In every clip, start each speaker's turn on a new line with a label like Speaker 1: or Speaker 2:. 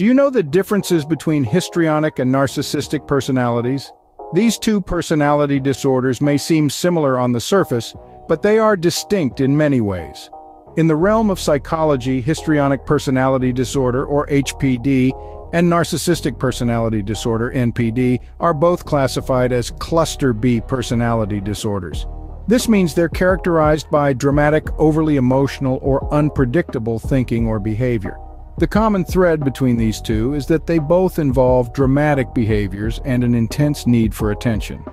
Speaker 1: Do you know the differences between histrionic and narcissistic personalities? These two personality disorders may seem similar on the surface, but they are distinct in many ways. In the realm of psychology, histrionic personality disorder, or HPD, and narcissistic personality disorder, NPD, are both classified as cluster B personality disorders. This means they're characterized by dramatic, overly emotional, or unpredictable thinking or behavior. The common thread between these two is that they both involve dramatic behaviors and an intense need for attention.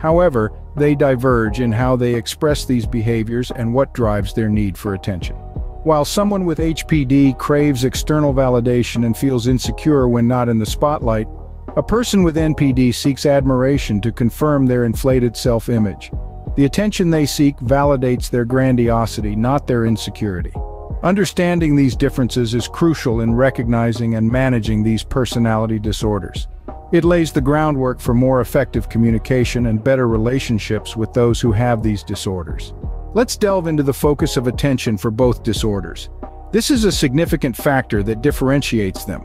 Speaker 1: However, they diverge in how they express these behaviors and what drives their need for attention. While someone with HPD craves external validation and feels insecure when not in the spotlight, a person with NPD seeks admiration to confirm their inflated self-image. The attention they seek validates their grandiosity, not their insecurity. Understanding these differences is crucial in recognizing and managing these personality disorders. It lays the groundwork for more effective communication and better relationships with those who have these disorders. Let's delve into the focus of attention for both disorders. This is a significant factor that differentiates them.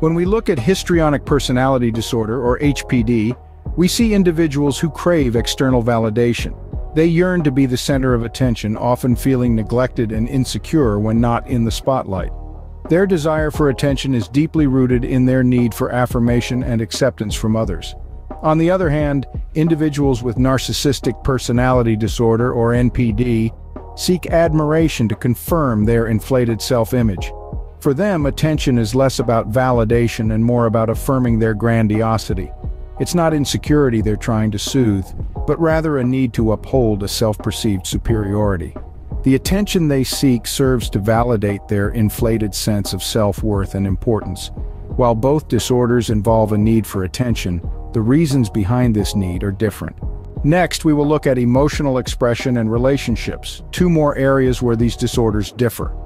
Speaker 1: When we look at histrionic personality disorder, or HPD, we see individuals who crave external validation. They yearn to be the center of attention, often feeling neglected and insecure when not in the spotlight. Their desire for attention is deeply rooted in their need for affirmation and acceptance from others. On the other hand, individuals with narcissistic personality disorder, or NPD, seek admiration to confirm their inflated self-image. For them, attention is less about validation and more about affirming their grandiosity. It's not insecurity they're trying to soothe, but rather a need to uphold a self-perceived superiority. The attention they seek serves to validate their inflated sense of self-worth and importance. While both disorders involve a need for attention, the reasons behind this need are different. Next, we will look at emotional expression and relationships, two more areas where these disorders differ.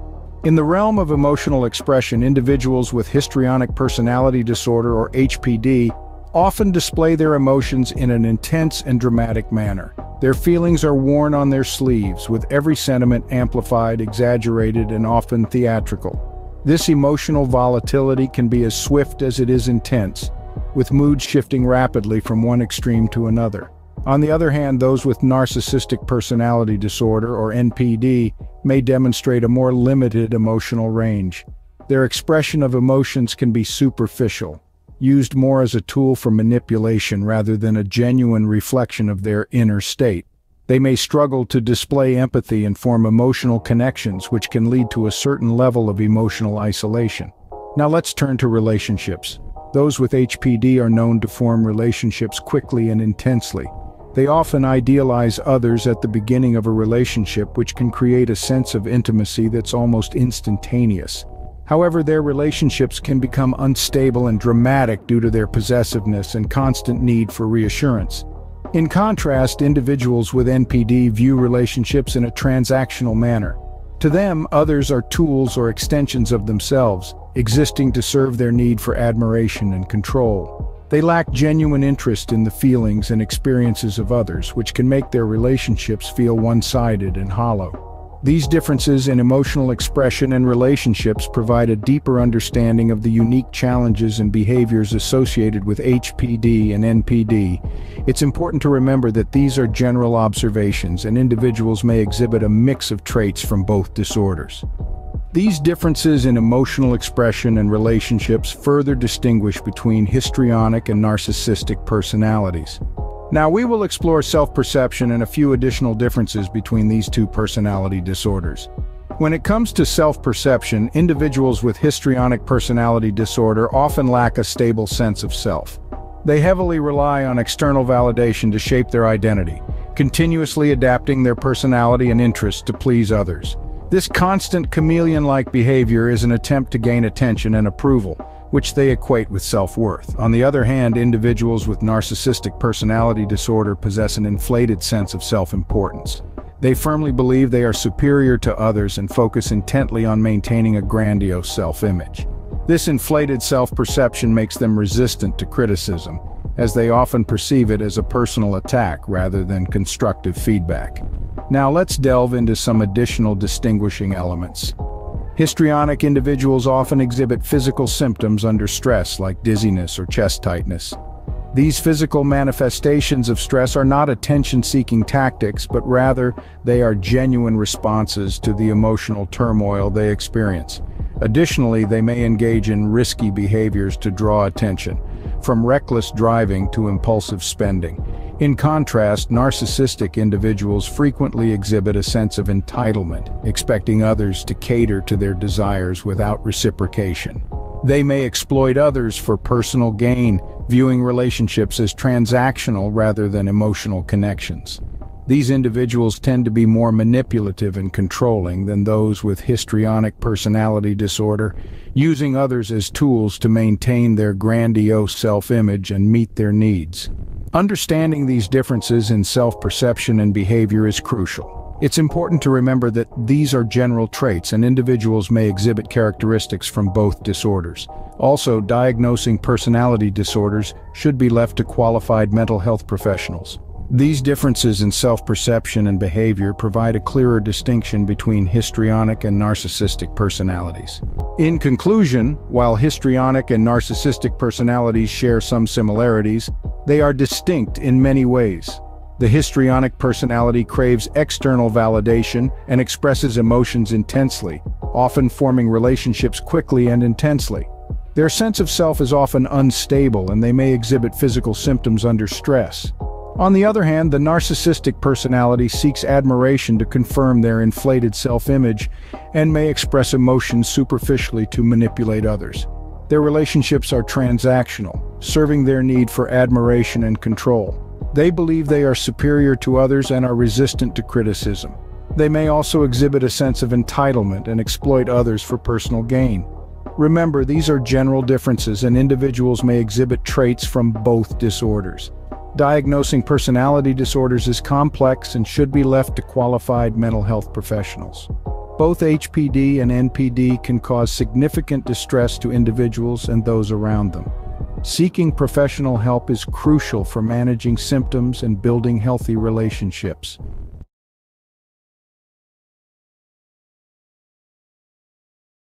Speaker 1: In the realm of emotional expression, individuals with histrionic personality disorder or HPD often display their emotions in an intense and dramatic manner. Their feelings are worn on their sleeves, with every sentiment amplified, exaggerated, and often theatrical. This emotional volatility can be as swift as it is intense, with moods shifting rapidly from one extreme to another. On the other hand, those with narcissistic personality disorder, or NPD, may demonstrate a more limited emotional range. Their expression of emotions can be superficial, used more as a tool for manipulation rather than a genuine reflection of their inner state. They may struggle to display empathy and form emotional connections which can lead to a certain level of emotional isolation. Now let's turn to relationships. Those with HPD are known to form relationships quickly and intensely. They often idealize others at the beginning of a relationship which can create a sense of intimacy that's almost instantaneous. However, their relationships can become unstable and dramatic due to their possessiveness and constant need for reassurance. In contrast, individuals with NPD view relationships in a transactional manner. To them, others are tools or extensions of themselves, existing to serve their need for admiration and control. They lack genuine interest in the feelings and experiences of others, which can make their relationships feel one-sided and hollow. These differences in emotional expression and relationships provide a deeper understanding of the unique challenges and behaviors associated with HPD and NPD. It's important to remember that these are general observations and individuals may exhibit a mix of traits from both disorders. These differences in emotional expression and relationships further distinguish between histrionic and narcissistic personalities. Now we will explore self-perception and a few additional differences between these two personality disorders. When it comes to self-perception, individuals with histrionic personality disorder often lack a stable sense of self. They heavily rely on external validation to shape their identity, continuously adapting their personality and interests to please others. This constant chameleon-like behavior is an attempt to gain attention and approval, which they equate with self-worth. On the other hand, individuals with narcissistic personality disorder possess an inflated sense of self-importance. They firmly believe they are superior to others and focus intently on maintaining a grandiose self-image. This inflated self-perception makes them resistant to criticism, as they often perceive it as a personal attack rather than constructive feedback. Now let's delve into some additional distinguishing elements. Histrionic individuals often exhibit physical symptoms under stress like dizziness or chest tightness. These physical manifestations of stress are not attention-seeking tactics, but rather they are genuine responses to the emotional turmoil they experience. Additionally, they may engage in risky behaviors to draw attention, from reckless driving to impulsive spending. In contrast, narcissistic individuals frequently exhibit a sense of entitlement, expecting others to cater to their desires without reciprocation. They may exploit others for personal gain, viewing relationships as transactional rather than emotional connections. These individuals tend to be more manipulative and controlling than those with histrionic personality disorder, using others as tools to maintain their grandiose self-image and meet their needs. Understanding these differences in self-perception and behavior is crucial. It's important to remember that these are general traits and individuals may exhibit characteristics from both disorders. Also, diagnosing personality disorders should be left to qualified mental health professionals. These differences in self-perception and behavior provide a clearer distinction between histrionic and narcissistic personalities. In conclusion, while histrionic and narcissistic personalities share some similarities, they are distinct in many ways. The histrionic personality craves external validation and expresses emotions intensely, often forming relationships quickly and intensely. Their sense of self is often unstable and they may exhibit physical symptoms under stress. On the other hand, the narcissistic personality seeks admiration to confirm their inflated self-image and may express emotions superficially to manipulate others. Their relationships are transactional, serving their need for admiration and control. They believe they are superior to others and are resistant to criticism. They may also exhibit a sense of entitlement and exploit others for personal gain. Remember, these are general differences and individuals may exhibit traits from both disorders. Diagnosing personality disorders is complex and should be left to qualified mental health professionals. Both HPD and NPD can cause significant distress to individuals and those around them. Seeking professional help is crucial for managing symptoms and building healthy relationships.